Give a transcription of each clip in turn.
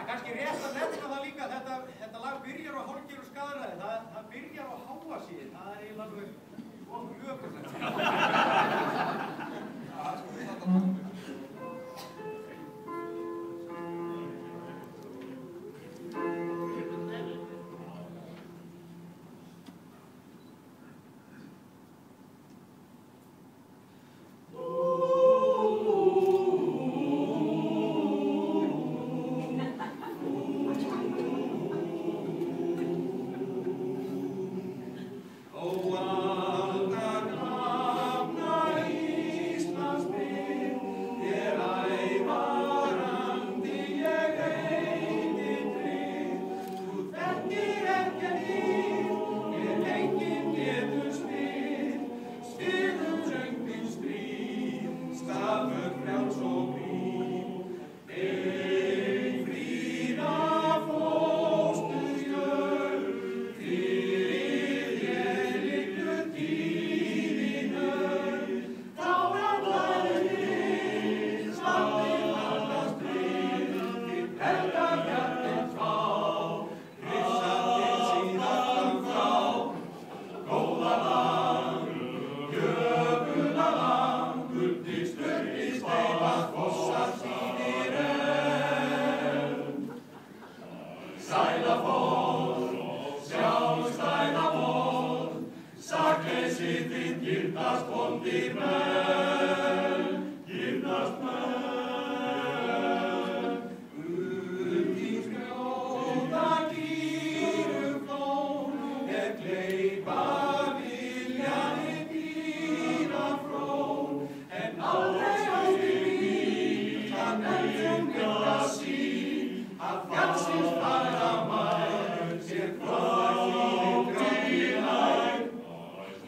Það er kannski rétt að nefna það líka, þetta, þetta lag byrjar á hálfgeru skadræði, það, það byrjar á háa síðan, það er eiginlega mjög Εσύ την γυρνάς ποντιμένη, γυρνάς με.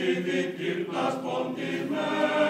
și vitil plas pontimer.